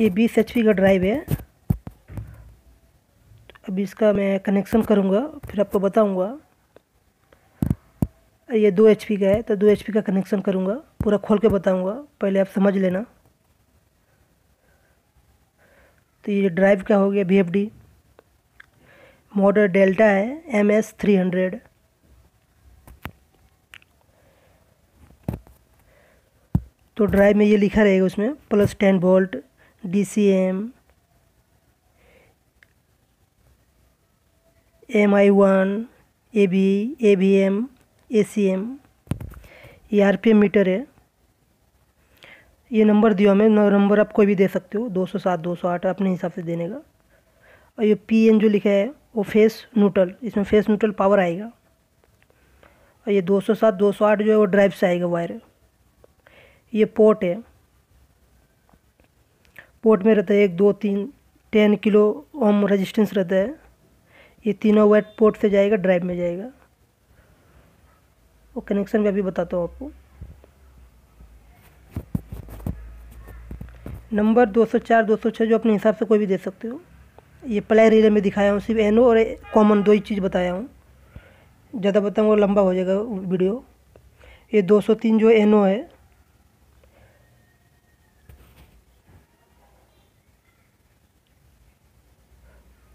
ये बीस एच का ड्राइव है। अभी इसका मैं कनेक्शन करूँगा, फिर आपको बताऊँगा। ये दो एच का है तो दो एच का कनेक्शन करूँगा, पूरा खोल के बताऊँगा, पहले आप समझ लेना। तो ये ड्राइव का हो गया वी मॉडल डेल्टा है एम एस थ्री हंड्रेड तो ड्राइव में ये लिखा रहेगा उसमें plus ten volt B M A C M ये पी एम मीटर है। ये नंबर दिया हमें नंबर आप कोई भी दे सकते हो, दो सौ सात, दो सौ आठ अपने हिसाब से देने का। और ये पी एन जो लिखा है, वो फेस न्यूट्रल, इसमें फेस न्यूट्रल पावर आएगा। और ये दो सौ सात, दो सौ आठ जो है, वो ड्राइव से आएगा वायर। ये पोर्ट है। पोर्ट में रहता है, एक, दो, तीन, टेन किलो ओम रेजिस्टेंस रहता है। ये तीनों वाइट पोर्ट से जाएगा, ड्राइव में जाएगा। वो कनेक्शन भी अभी बताता हूँ आपको। नंबर 204 206 जो अपने हिसाब से कोई भी दे सकते हो। ये प्ले रिले में दिखाया हूँ, सिर्फ़ एनो और कॉमन दो ही चीज़ बताया हूँ। ज़्यादा बताऊँगा, लंबा हो जाएगा वीडियो। ये 203 जो एनो है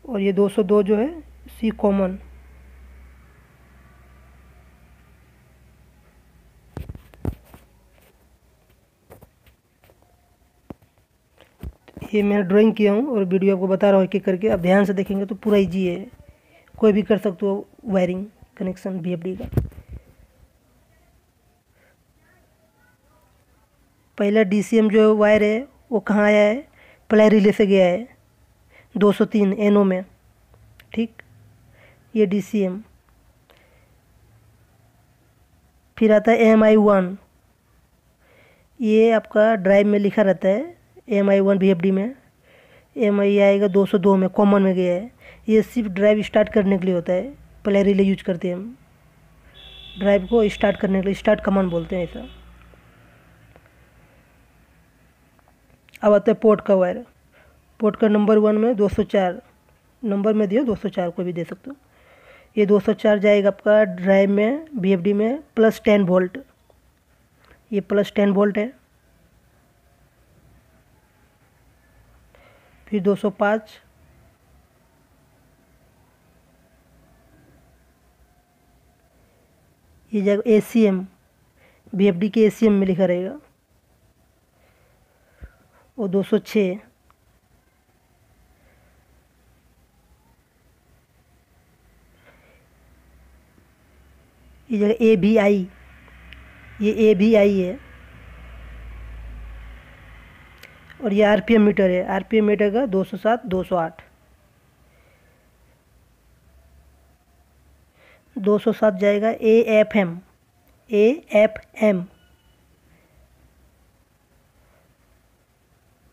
और ये 202 जो है, सी कॉमन। ये मैं ड्राइंग किया हूँ और वीडियो आपको बता रहा हूँ एक करके। आप ध्यान से देखेंगे तो पूरा इजी है। कोई भी कर सकते हो वायरिंग कनेक्शन वी का। पहला डीसीएम जो वायर है, वो कहाँ आया है? प्लाई रिले से गया है। 203 एनओ में, ठीक? ये डी सी एम फिर आता है एम आई वन। ये आपका ड्राइव में लिखा रहता है M I one V F D में। एम आई आएगा दो सौ दो में कॉमन में गया है। ये सिर्फ़ ड्राइव स्टार्ट करने के लिए होता है, पहले रिले यूज़ करते हैं हम। ड्राइव को स्टार्ट करने के लिए स्टार्ट कमान बोलते हैं ऐसा। अब आता है पोर्ट का वायर पोर्ट का नंबर वन में 204 नंबर में दिया 204 को भी दे सकते हो। ये 204 जाएगा आपका ड्राइव में बी में प्लस टेन वोल्ट ये प्लस टेन वोल्ट है। फिर 205 ये जाएगा A C M B F D के ए सी एम में लिखा रहेगा। और 206 ये जगह ए बी आई ये ए बी आई है। और ये एम मीटर है। आर पी एम मीटर का दो सौ सात, दो सौ आठ। दो सौ सात जाएगा A F M A F M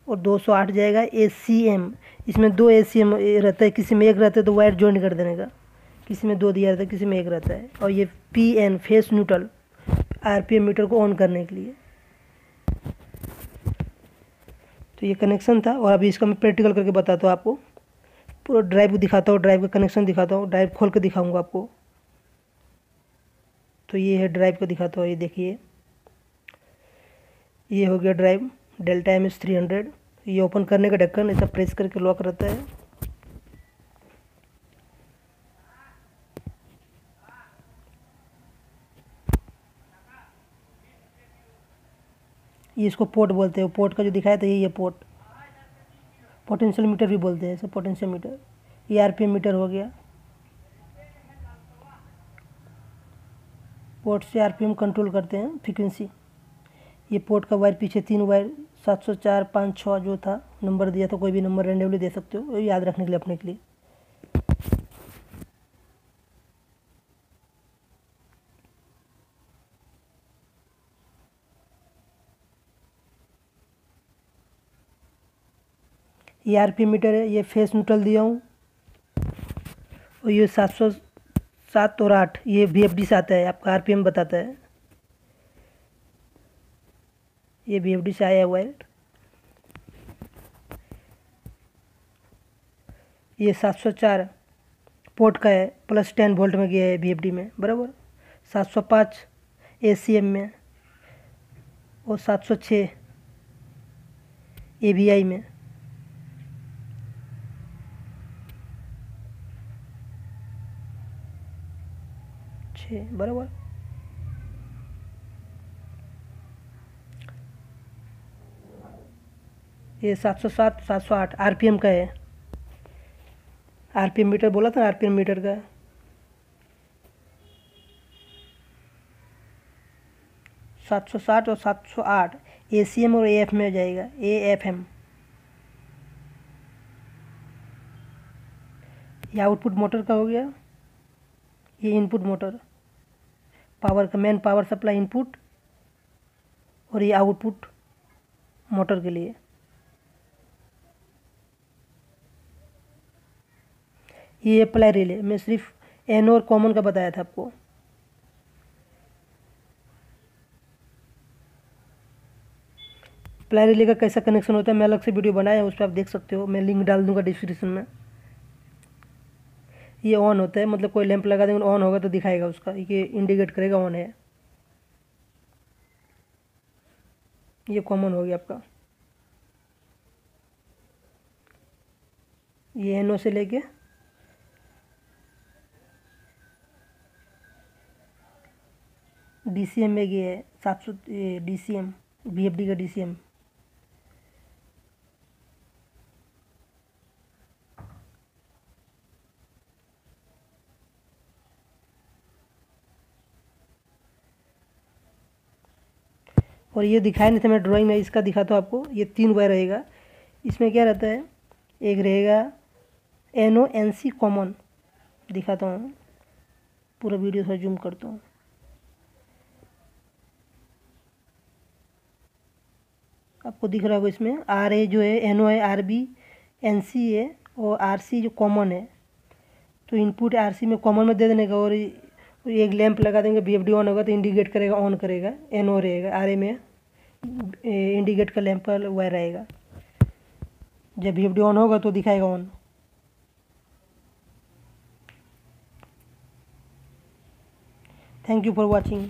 और दो सौ आठ जाएगा ए सी एम इसमें दो ए सी एम रहता है, किसी में एक रहता है तो वायर ज्वाइन कर देने का। किसी में दो दिया रहता है, किसी में एक रहता है। और ये P N phase neutral M metre को ऑन करने के लिए। तो ये कनेक्शन था और अभी इसका मैं प्रैक्टिकल करके बताता हूँ आपको। पूरा ड्राइव दिखाता हूँ ड्राइव का कनेक्शन दिखाता हूँ ड्राइव खोल के दिखाऊँगा आपको। तो ये है ड्राइव का दिखाता हूँ, ये देखिए। ये हो गया drive delta M S three hundred ये ओपन करने का ढक्कन, ऐसा प्रेस करके लॉक रहता है। ये इसको पोर्ट बोलते हैं। पोर्ट का जो दिखाया था, ये ये पोर्ट। पोटेंशियल मीटर भी बोलते हैं इसे, पोटेंशियल मीटर। ये आरपीएम मीटर हो गया। पोर्ट से आरपीएम कंट्रोल करते हैं, फ्रिक्वेंसी। ये पोर्ट का वायर पीछे तीन वायर, सात सौ चार, पाँच छः जो था, नंबर दिया था, कोई भी नंबर रेंडमली दे सकते हो याद रखने के लिए, अपने के लिए। ये आर पी मीटर है, ये फेस न्यूट्रल दिया हूँ। और ये सात सौ सात और आठ, ये वी एफ़ डी से आता है, आपका आर पी एम बताता है। ये वी एफ़ डी से आया हुआ है। ये सात सौ चार पोर्ट का है प्लस टेन वोल्ट में गया है वी एफ़ डी में, बराबर। सात सौ पाँच ए सी एम में, और सात सौ छः ए में। छः, बराबर? ये आर पी एम का है। आर पी एम मीटर बोला था पी एम मीटर का। सात सौ साठ और सात सौ आठ ए सी एम और ए एफ़ में जाएगा। ए एफ़ एम ये आउटपुट मोटर का हो गया। ये इनपुट मोटर पावर का मेन पावर सप्लाई इनपुट और ये आउटपुट मोटर के लिए। ये अप्लाई रिले मैं सिर्फ़ एन और कॉमन का बताया था आपको। अप्लाई रिले का कैसा कनेक्शन होता है, मैं अलग से वीडियो बनाया उस पर आप देख सकते हो। मैं लिंक डाल दूँगा डिस्क्रिप्शन में। ये ऑन होता है मतलब कोई लैंप लगा देंगे ऑन होगा तो दिखाएगा उसका ये इंडिकेट करेगा ऑन है। ये कॉमन हो गया आपका। ये एन से लेके डी सी में है सात सौ D C B F D का डी सी और ये दिखाया नहीं था, मैं ड्राइंग में इसका दिखाता हूँ आपको, ये तीन वायर रहेगा। इसमें क्या रहता है? एक रहेगा N O N C common दिखाता हूँ। पूरा वीडियो थोड़ा जूम करता हूँ। आपको दिख रहा होगा इसमें आर ए जो है एन ओ है आर बी एन सी है और आर सी जो कॉमन है। तो इनपुट आर सी में कॉमन में दे देने का, और एक लैंप लगा देंगे बी एफ़ डी ऑन होगा तो इंडिकेट करेगा ऑन करेगा एन ओ रहेगा आर ए में। इंडिकेट का लैंप वायर रहेगा जब भी डी ऑन होगा तो दिखाएगा on. Thank you for watching